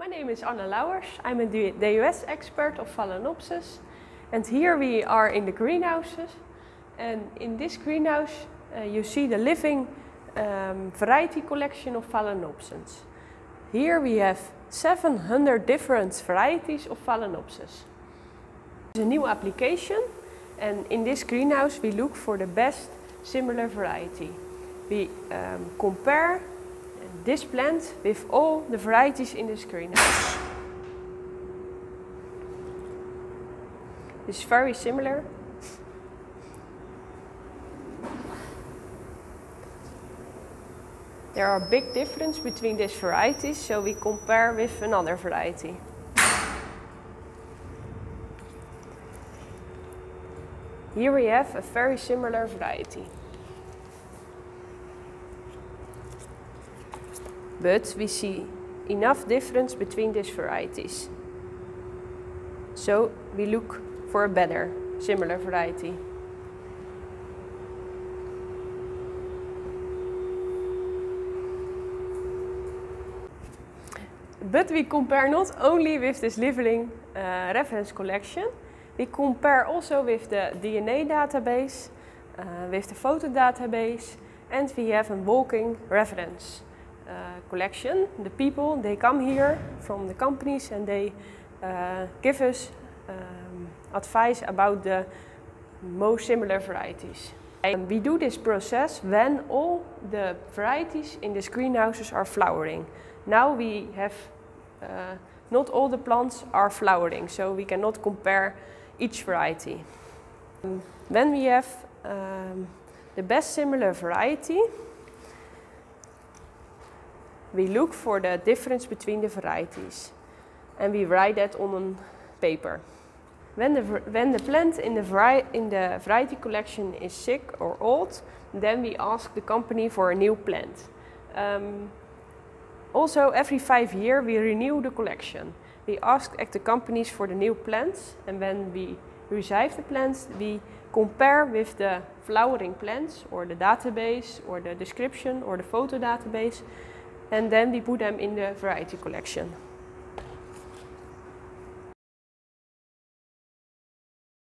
My name is Anna Lauwers. I'm a DUS expert of Phalaenopsis. And here we are in the greenhouses. And in this greenhouse uh, you see the living um, variety collection of Phalaenopsis. Here we have 700 different varieties of Phalaenopsis. It's a new application and in this greenhouse we look for the best similar variety. We um, compare this plant with all the varieties in this greenhouse. It's very similar. There are big difference between these varieties, so we compare with another variety. Here we have a very similar variety. But we see enough difference between these varieties. So we look for a better, similar variety. But we compare not only with this living uh, reference collection, we compare also with the DNA database, uh, with the photo database, and we have a walking reference. Uh, collection. The people, they come here from the companies and they uh, give us um, advice about the most similar varieties. And we do this process when all the varieties in these greenhouses are flowering. Now we have, uh, not all the plants are flowering, so we cannot compare each variety. When we have um, the best similar variety, we look for the difference between the varieties and we write that on a paper. When the, when the plant in the, in the variety collection is sick or old, then we ask the company for a new plant. Um, also, every five years we renew the collection. We ask the companies for the new plants and when we receive the plants, we compare with the flowering plants or the database or the description or the photo database and then we put them in the variety collection.